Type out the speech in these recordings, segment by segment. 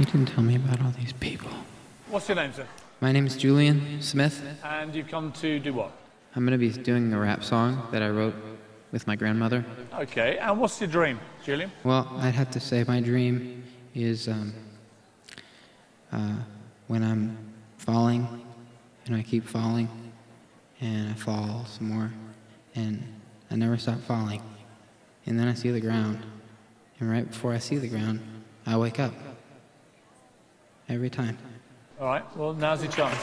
You didn't tell me about all these people. What's your name, sir? My name is Julian Smith. And you've come to do what? I'm going to be doing a rap song that I wrote with my grandmother. Okay, and what's your dream, Julian? Well, I'd have to say my dream is um, uh, when I'm falling and I keep falling and I fall some more and I never stop falling. And then I see the ground. And right before I see the ground, I wake up. Every time. All right, well, now's your chance.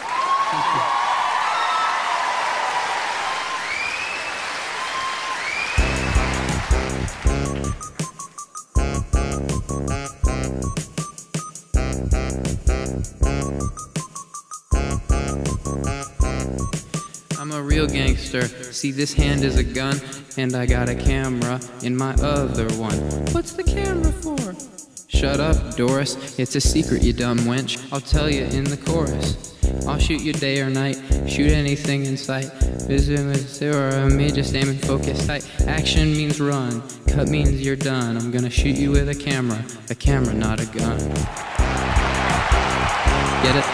I'm a real gangster. See, this hand is a gun, and I got a camera in my other one. What's the camera for? Shut up, Doris. It's a secret, you dumb wench. I'll tell you in the chorus. I'll shoot you day or night, shoot anything in sight. Or me, just aim and focus tight. Action means run, cut means you're done. I'm gonna shoot you with a camera, a camera, not a gun. Get it?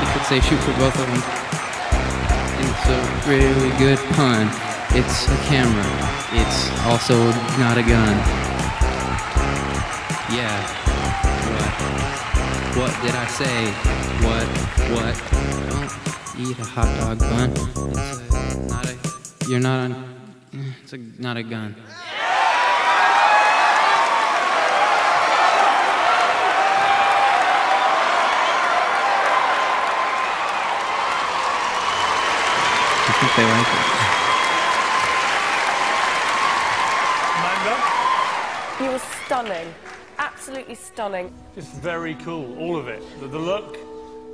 you could say shoot for both of them. It's a really good pun. It's a camera. It's also not a gun. Yeah. What? What did I say? What? What? Don't eat a hot dog bun. It's a, not a. You're not on. It's a, not a gun. I think they like it. Amanda? You were stunning. Absolutely stunning. Just very cool, all of it. The, the look,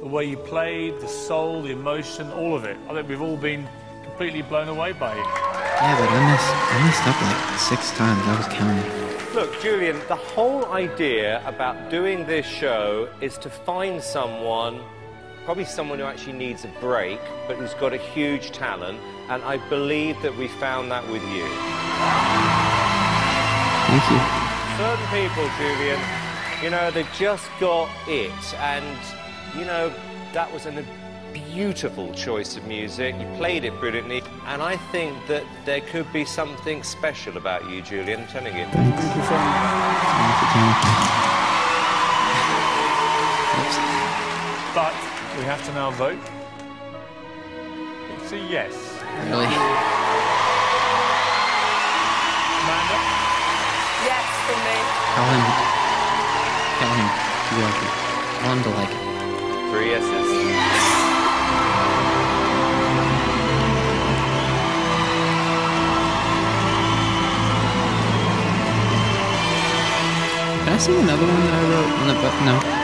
the way you played, the soul, the emotion, all of it. I think we've all been completely blown away by you. Yeah, but I messed, I messed up like six times. I was counting. Look, Julian, the whole idea about doing this show is to find someone, probably someone who actually needs a break, but who's got a huge talent, and I believe that we found that with you. Thank you. Certain people, Julian, you know, they've just got it, and, you know, that was a beautiful choice of music. You played it brilliantly, and I think that there could be something special about you, Julian, I'm telling you. Thank you so much. Thank you, Jonathan. Oops. But we have to now vote. It's a yes. Really? Tell him. Tell him you like it. Tell him to like it. Three yeses. Can I sing another one that I wrote on the book? No.